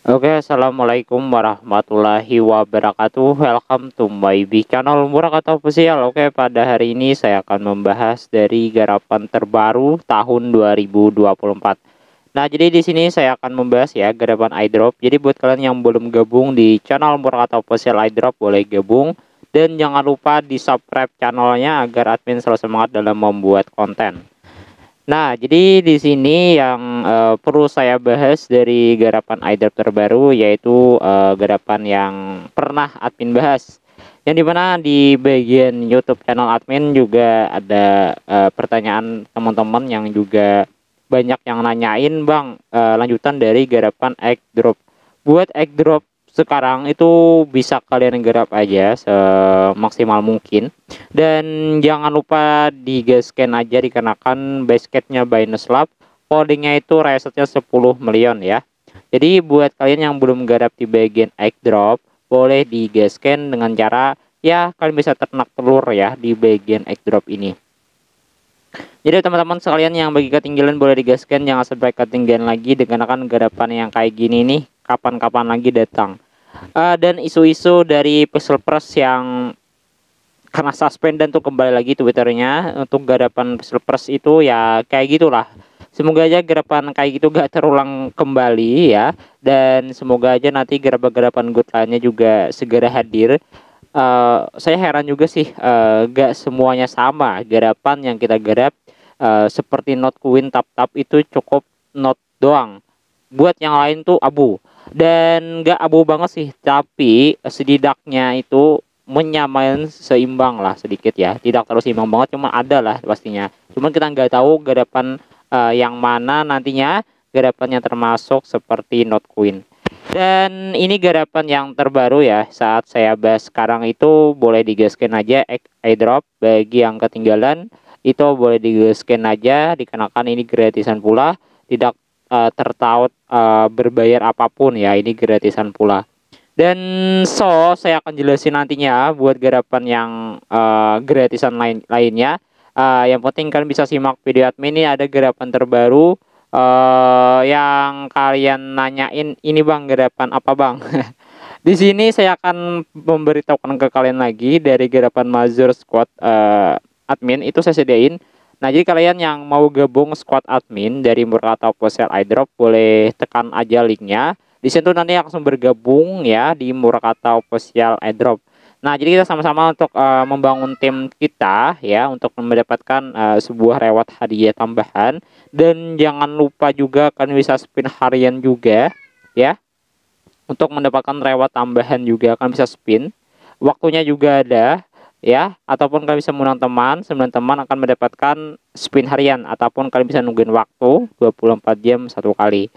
Oke, assalamualaikum warahmatullahi wabarakatuh. Welcome to my big channel Murah Kata Official. Oke, pada hari ini saya akan membahas dari garapan terbaru tahun 2024. Nah, jadi di sini saya akan membahas ya garapan iDrop. Jadi buat kalian yang belum gabung di channel Murah Kata Official iDrop boleh gabung dan jangan lupa di subscribe channelnya agar admin selalu semangat dalam membuat konten. Nah, jadi di sini yang uh, perlu saya bahas dari garapan iDrop terbaru yaitu uh, garapan yang pernah admin bahas. Yang di mana di bagian YouTube channel admin juga ada uh, pertanyaan teman-teman yang juga banyak yang nanyain bang uh, lanjutan dari garapan iDrop. Buat iDrop sekarang itu bisa kalian garap aja semaksimal mungkin. Dan jangan lupa di scan aja dikenakan basketnya Binance Lab holdingnya itu resetnya 10 million ya. Jadi buat kalian yang belum garap di bagian airdrop boleh di scan dengan cara ya kalian bisa ternak telur ya di bagian airdrop ini. Jadi teman-teman sekalian yang bagi ketinggalan boleh digaskan jangan sampai ketinggalan lagi dengan akan garapan yang kayak gini nih. Kapan-kapan lagi datang. Uh, dan isu-isu dari Pixel Press yang karena suspend dan tuh kembali lagi twitternya untuk garapan Pixel Press itu ya kayak gitulah. Semoga aja garapan kayak gitu gak terulang kembali ya dan semoga aja nanti garapan-garapan good lainnya juga segera hadir. Uh, saya heran juga sih uh, gak semuanya sama garapan yang kita garap uh, seperti not queen tap tap itu cukup not doang. Buat yang lain tuh abu. Dan nggak abu banget sih tapi sedidaknya itu menyamain seimbang lah sedikit ya. Tidak terus seimbang banget cuma ada lah pastinya. Cuman kita nggak tahu garapan uh, yang mana nantinya. Garapannya termasuk seperti not queen. Dan ini garapan yang terbaru ya. Saat saya bahas sekarang itu boleh digaskan aja airdrop bagi yang ketinggalan itu boleh digaskan aja. Dikenakan ini gratisan pula. Tidak uh, tertaut uh, berbayar apa pun ya ini gratisan pula. Dan so saya akan jelasin nantinya buat garapan yang uh, gratisan lain lainnya. Uh, yang penting kalian bisa simak video admin ini ada garapan terbaru. Uh, yang kalian nanyain ini bang garapan apa bang? Di sini saya akan memberitahukan ke kalian lagi dari garapan Mazur Squad uh, admin. Itu saya sediain Nah, jadi kalian yang mau gabung squad admin dari Murata Official iDrop boleh tekan aja linknya. Di situ nanti langsung bergabung ya di Murakata Official iDrop. Nah, jadi kita sama-sama untuk uh, membangun tim kita ya untuk mendapatkan uh, sebuah reward hadiah tambahan dan jangan lupa juga kalian bisa spin harian juga ya. Untuk mendapatkan reward tambahan juga kalian bisa spin. Waktunya juga ada ya ataupun kalian bisa mengundang teman sembilan teman akan mendapatkan spin harian ataupun kalian bisa nungguin waktu 24 jam satu kali.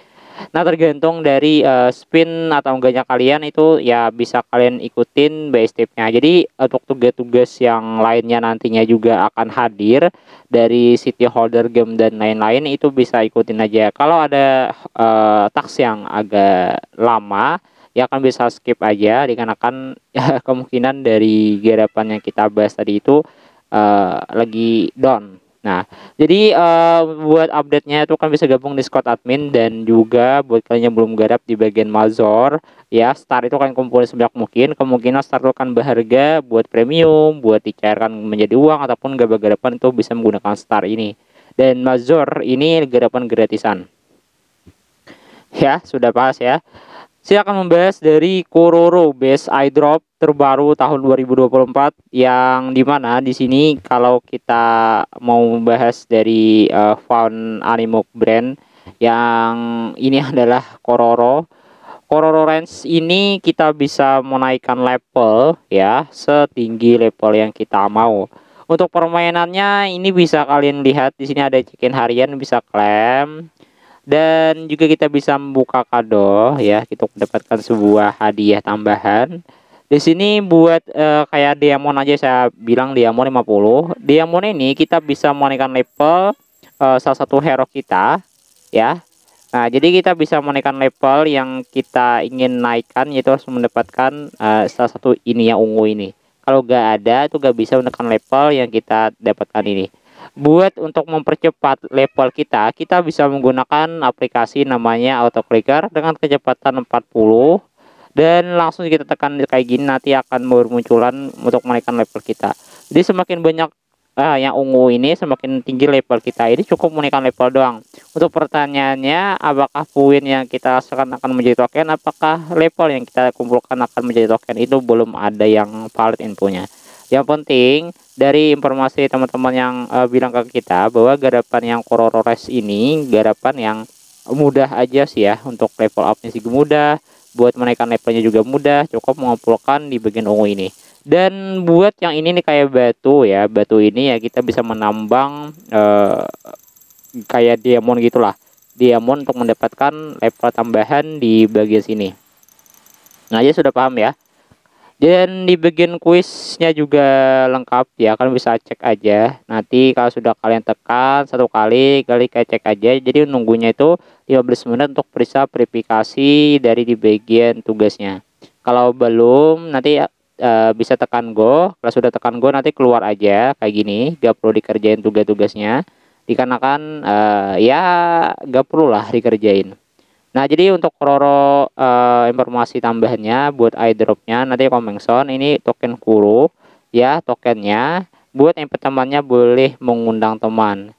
Nah tergantung dari uh, spin atau enggaknya kalian itu ya bisa kalian ikutin by stepnya. Jadi untuk tugas-tugas yang lainnya nantinya juga akan hadir dari city holder game dan lain-lain itu bisa ikutin aja. Kalau ada uh, tax yang agak lama ya kan bisa skip aja dikarenakan ya, kemungkinan dari garapan yang kita bahas tadi itu uh, lagi down. Nah, jadi uh, buat update-nya itu kan bisa gabung di squad admin dan juga buat kalian yang belum garap di bagian Mazor, ya start itu kan kumpulin sebanyak mungkin. Kemungkinan start itu kan berharga buat premium, buat dicairkan menjadi uang ataupun garapan itu bisa menggunakan start ini. Dan Mazor ini garapan gratisan. Ya, sudah pas ya. Saya akan membahas dari Kororo Base Eye Drop terbaru tahun 2024 yang di mana di sini kalau kita mau membahas dari uh, Found Animo brand yang ini adalah Kororo. Kororo Range ini kita bisa menaikkan level ya setinggi level yang kita mau. Untuk permainannya ini bisa kalian lihat di sini ada chicken harian bisa klaim dan juga kita bisa membuka kado ya kita mendapatkan sebuah hadiah tambahan di sini buat uh, kayak diamond aja saya bilang diamond 50 diamond ini kita bisa menaikkan level uh, salah satu hero kita ya Nah, jadi kita bisa menaikkan level yang kita ingin naikkan yaitu harus mendapatkan uh, salah satu ini yang ungu ini. Kalau gak ada itu gak bisa menekan level yang kita dapatkan ini. Buat untuk mempercepat level kita kita bisa menggunakan aplikasi namanya auto clicker dengan kecepatan 40 dan langsung kita tekan kayak gini nanti akan bermunculan untuk menaikkan level kita. Jadi semakin banyak uh, yang ungu ini semakin tinggi level kita. Ini cukup menaikkan level doang. Untuk pertanyaannya apakah poin yang kita sekarang akan menjadi token? Apakah level yang kita kumpulkan akan menjadi token? Itu belum ada yang valid infonya yang penting dari informasi teman-teman yang uh, bilang ke kita bahwa garapan yang Kororores ini garapan yang mudah aja sih ya untuk level upnya sih mudah buat menaikkan levelnya juga mudah cukup mengumpulkan di bagian ungu ini. Dan buat yang ini nih kayak batu ya batu ini ya kita bisa menambang uh, kayak diamond gitulah. Diamond untuk mendapatkan level tambahan di bagian sini. Nah ya sudah paham ya dan di bagian kuisnya juga lengkap ya kalian bisa cek aja. Nanti kalau sudah kalian tekan satu kali kali kayak cek aja. Jadi nunggunya itu 15 menit untuk periksa verifikasi dari di bagian tugasnya. Kalau belum nanti uh, bisa tekan go. Kalau sudah tekan go nanti keluar aja kayak gini. Gak perlu dikerjain tugas-tugasnya. Dikarenakan uh, ya gak perlu lah dikerjain Nah, jadi untuk Roro uh, informasi tambahannya buat airdropnya nanti Komengson ini token Kuro ya tokennya buat yang pertamanya boleh mengundang teman.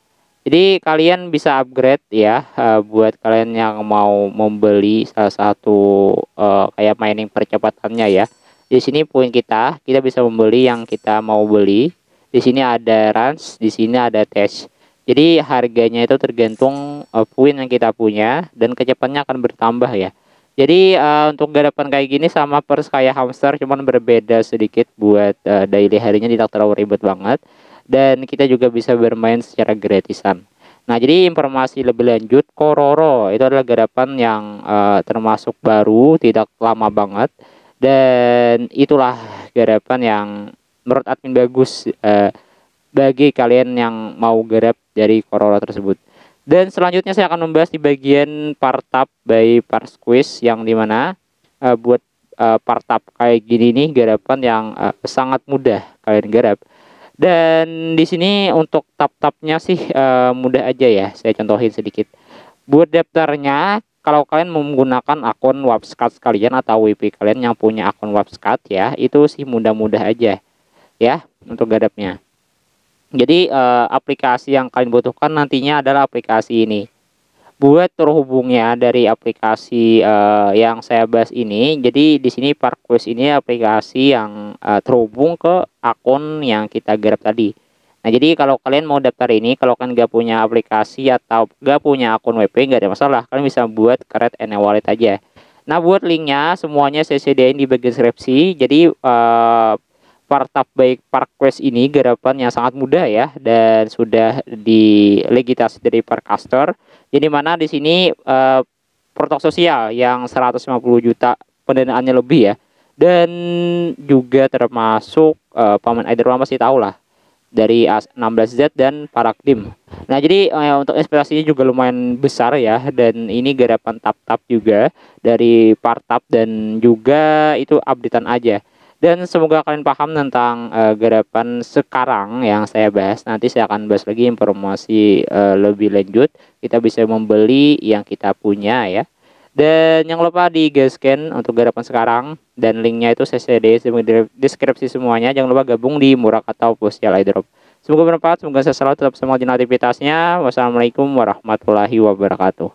Jadi kalian bisa upgrade ya uh, buat kalian yang mau membeli salah satu uh, kayak mining percepatannya ya. Di sini poin kita, kita bisa membeli yang kita mau beli. Di sini ada runs, di sini ada test. Jadi harganya itu tergantung uh, poin yang kita punya dan kecepatannya akan bertambah ya. Jadi uh, untuk garapan kayak gini sama pers kayak hamster cuman berbeda sedikit buat uh, daily harinya tidak terlalu ribet banget dan kita juga bisa bermain secara gratisan. Nah, jadi informasi lebih lanjut Kororo itu adalah garapan yang uh, termasuk baru, tidak lama banget dan itulah garapan yang menurut admin bagus uh, bagi kalian yang mau garap dari Corolla tersebut. Dan selanjutnya saya akan membahas di bagian partap by Parsquiz yang di mana uh, buat uh, partap kayak gini nih garapan yang uh, sangat mudah kalian garap. Dan di sini untuk tap-tapnya sih uh, mudah aja ya. Saya contohin sedikit. Buat daftarnya kalau kalian menggunakan akun Wapscat kalian atau WP kalian yang punya akun Wapscat ya, itu sih mudah-mudah aja ya untuk garapnya. Jadi uh, aplikasi yang kalian butuhkan nantinya adalah aplikasi ini. Buat terhubungnya dari aplikasi uh, yang saya bahas ini, jadi di sini Parkquest ini aplikasi yang uh, terhubung ke akun yang kita garap tadi. Nah jadi kalau kalian mau daftar ini, kalau kalian gak punya aplikasi atau gak punya akun WP gak ada masalah, kalian bisa buat Create and Wallet aja. Nah buat linknya semuanya saya sediain di bagian deskripsi. Jadi uh, Partap baik Parkwest ini garapan yang sangat mudah ya dan sudah dilegitasi dari Parkcaster. Jadi mana di sini uh, protok sosial yang 150 juta pendanaannya lebih ya dan juga termasuk uh, paman Aider masih tahu lah dari 16Z dan Paradigm. Nah, jadi uh, untuk inspirasinya juga lumayan besar ya dan ini garapan tap-tap juga dari Partap dan juga itu updatean aja. Dan semoga kalian paham tentang uh, garapan sekarang yang saya bahas. Nanti saya akan bahas lagi informasi uh, lebih lanjut. Kita bisa membeli yang kita punya ya. Dan jangan lupa di scan untuk garapan sekarang dan linknya itu saya di deskripsi semuanya. Jangan lupa gabung di Murak atau Postal iDrop. Semoga bermanfaat, semoga saya selalu tetap semangat aktivitasnya. Wassalamualaikum warahmatullahi wabarakatuh.